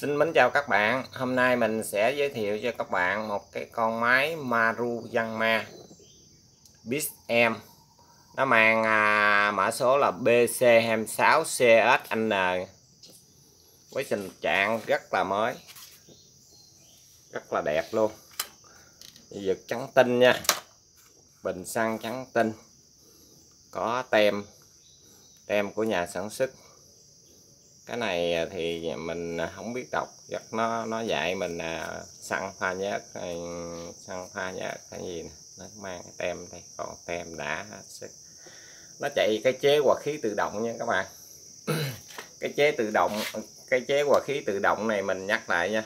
Xin mến chào các bạn. Hôm nay mình sẽ giới thiệu cho các bạn một cái con máy Maru Yanma Biz M. Nó mang à, mã số là BC26CSN Với tình trạng rất là mới. Rất là đẹp luôn. Giật trắng tinh nha. Bình xăng trắng tinh. Có tem. Tem của nhà sản xuất cái này à, thì mình à, không biết đọc giật nó nó dạy mình là xăng pha nhớt à, xăng pha nhớt, cái gì nè, nó mang cái tem đây, còn tem đã nó chạy cái chế hòa khí tự động nha các bạn. Cái chế tự động, cái chế hòa khí tự động này mình nhắc lại nha.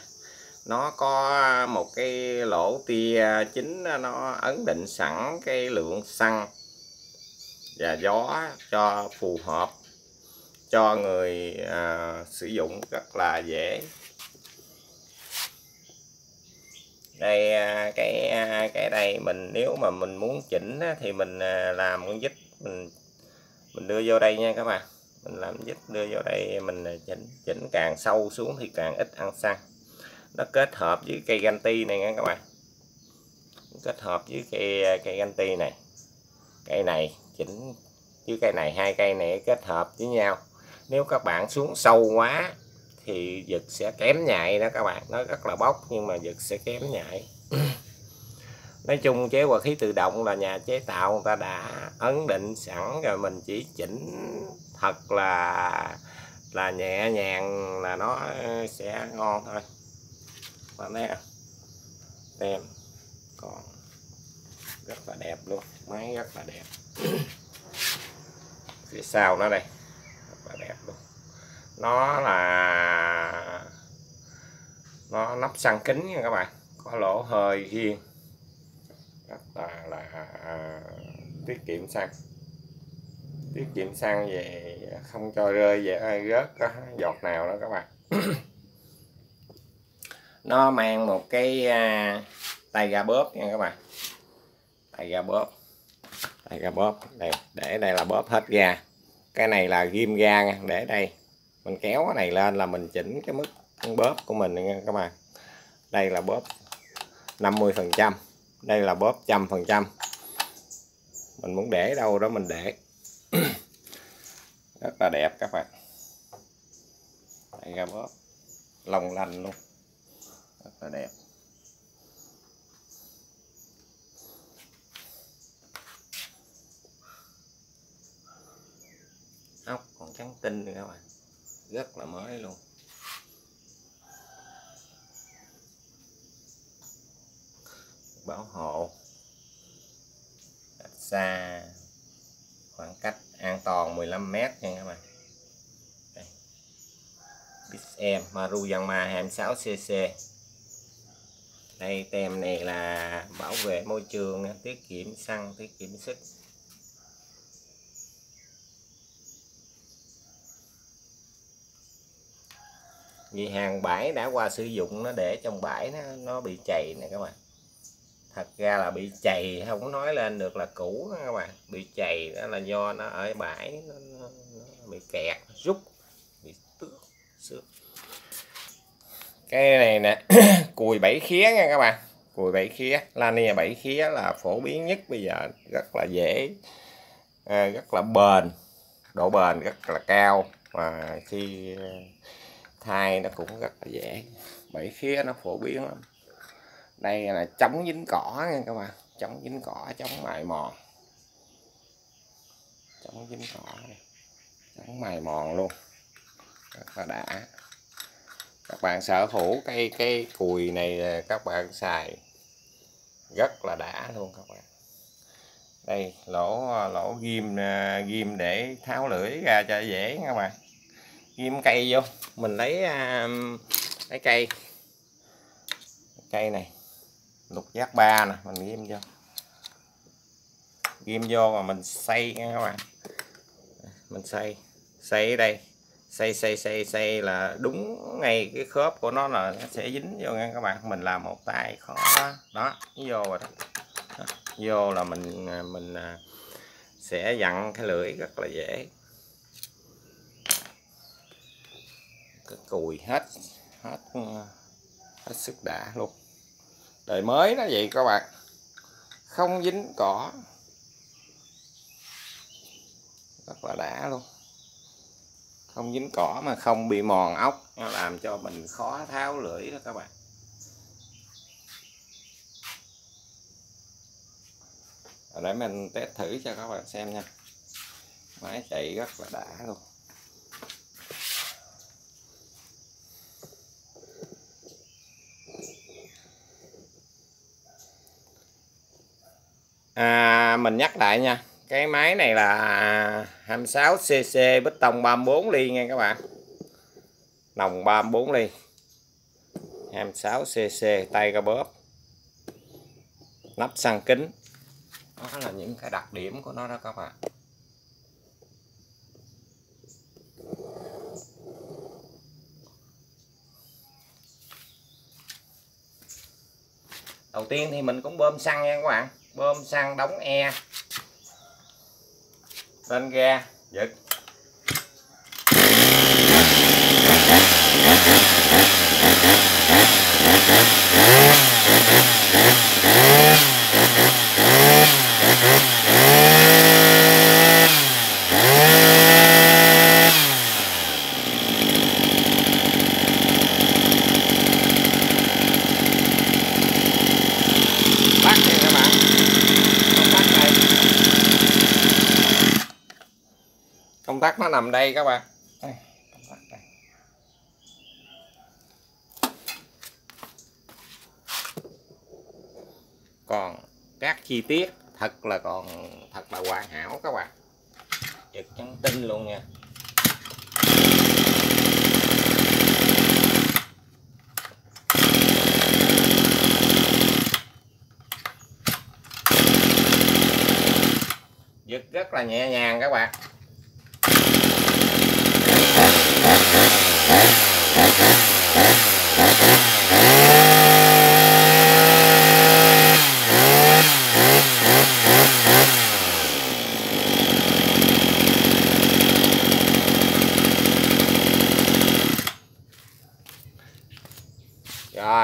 Nó có một cái lỗ tia chính nó ấn định sẵn cái lượng xăng và gió cho phù hợp cho người à, sử dụng rất là dễ. Đây à, cái à, cái đây mình nếu mà mình muốn chỉnh thì mình à, làm con dít mình mình đưa vô đây nha các bạn. Mình làm dít đưa vô đây mình chỉnh chỉnh càng sâu xuống thì càng ít ăn xăng. Nó kết hợp với cây ganti này nha các bạn. Kết hợp với cây cây ganti này. Cây này chỉnh với cây này hai cây này kết hợp với nhau nếu các bạn xuống sâu quá thì giật sẽ kém nhạy đó các bạn. Nó rất là bốc nhưng mà giật sẽ kém nhạy. Nói chung chế hòa khí tự động là nhà chế tạo người ta đã ấn định sẵn rồi mình chỉ chỉnh thật là là nhẹ nhàng là nó sẽ ngon thôi. Bạn nè tem. Còn rất là đẹp luôn. Máy rất là đẹp. Phía sau nó đây nó là nó nắp xăng kính nha các bạn. Có lỗ hơi riêng rất là là à, tiết kiệm xăng. Tiết kiệm xăng về không cho rơi về rớt giọt nào đó các bạn. Nó mang một cái à, tay ga bóp nha các bạn. Tay ga bóp. Tay ga bóp. Đây để đây là bóp hết ga. Cái này là ghim ga nha. Để đây mình kéo cái này lên là mình chỉnh cái mức bóp của mình nha các bạn. Đây là bóp 50 phần trăm. Đây là bóp trăm phần trăm. Mình muốn để đâu đó mình để. Rất là đẹp các bạn. Đây ra bóp lòng lành luôn. Rất là đẹp. Ốc còn trắng tinh nữa các bạn rất là mới luôn. Bảo hộ. Xa. Khoảng cách an toàn 15 mét nha các bạn. Đây. XM Maru Yanma 26 cc đây, tem này là bảo vệ môi trường tiết kiệm xăng, tiết kiệm sức. Vì hàng bãi đã qua sử dụng nó để trong bãi nó, nó bị chày nè các bạn. Thật ra là bị chày không nói lên được là cũ đó các bạn. Bị chày đó là do nó ở bãi nó, nó, nó bị kẹt rút bị tước xước. Cái này nè cùi bảy khía nha các bạn. Cùi bảy khía lania bảy khía là phổ biến nhất bây giờ rất là dễ à, rất là bền. Độ bền rất là cao. Và khi thay nó cũng rất là dễ bảy khía nó phổ biến lắm. Đây là chống dính cỏ nha các bạn, chống dính cỏ, chống mài mòn. Chống dính cỏ này. chống mài mòn luôn, rất là đã. Các bạn sở hữu cây cây cùi này các bạn xài, rất là đã luôn các bạn. Đây, lỗ lỗ ghim à, ghim để tháo lưỡi ra cho dễ các bạn ghim cây vô. Mình lấy à, lấy cây. Cây này lục giác ba nè mình ghim vô. Ghim vô mà mình xây nha các bạn. Mình xây xây ở đây. Xây xây xây xây là đúng ngay cái khớp của nó là nó sẽ dính vô nha các bạn. Mình làm một tay khó đó, đó vô rồi đó. đó vô là mình à, mình à, sẽ dặn cái lưỡi rất là dễ. Cái cùi hết hết ờ, hết sức đã luôn. Đời mới nó vậy các bạn. Không dính cỏ. Rất là đã luôn. Không dính cỏ mà không bị mòn ốc. Nó làm cho mình khó tháo lưỡi đó các bạn. Để mình test thử cho các bạn xem nha. Máy chạy rất là đã luôn. À, mình nhắc lại nha. Cái máy này là 26cc bích tông 34 ly nha các bạn. Nòng 34 ly. 26cc tay ca bóp. Nắp xăng kính. Đó là những cái đặc điểm của nó đó các bạn. Đầu tiên thì mình cũng bơm xăng nha các bạn bơm xăng đóng e. Lên ga giật bắt nha các bạn công tắc đây công tắc nó nằm đây các bạn. Đây, công tắc đây. còn các chi tiết thật là còn thật là hoàn hảo các bạn. Giật trắng tinh luôn nha. Giật rất là nhẹ nhàng các bạn.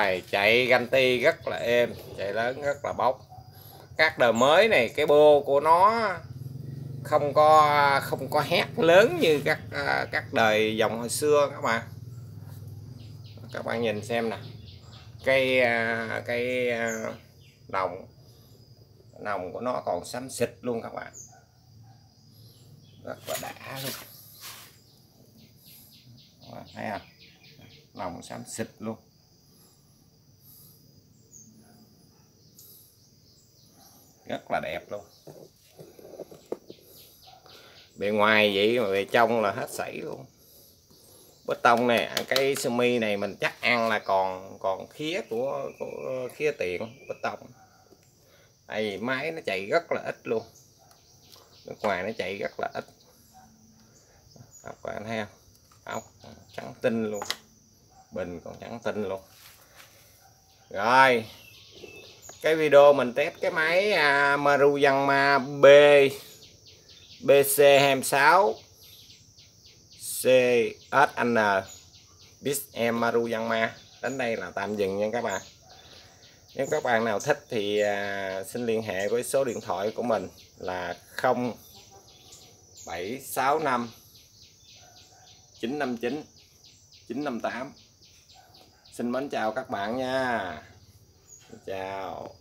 Rồi, chạy ganti rất là êm, chạy lớn rất là bốc. Các đời mới này, cái bô của nó không có không có hét lớn như các à, các đời dòng hồi xưa các bạn. Các bạn nhìn xem nè. Cây à, cây à, đồng đồng của nó còn xám xịt luôn các bạn. Rất là đã luôn. Thấy không? Đồng xám xịt luôn. Rất là đẹp luôn bề ngoài vậy mà bề trong là hết sảy luôn. Bê tông này cái sơ mi này mình chắc ăn là còn còn khía của, của khía tiền bê tông. Tại vì máy nó chạy rất là ít luôn. Nước ngoài nó chạy rất là ít. Các bạn thấy không? Ốc trắng tinh luôn. Bình còn trắng tinh luôn. Rồi cái video mình test cái máy à, uh, Maru Yanma B. BC26 CSN BISM Maru Yanma. Đến đây là tạm dừng nha các bạn. Nếu các bạn nào thích thì à, xin liên hệ với số điện thoại của mình là 0765 959 958 xin mến chào các bạn nha. Chào.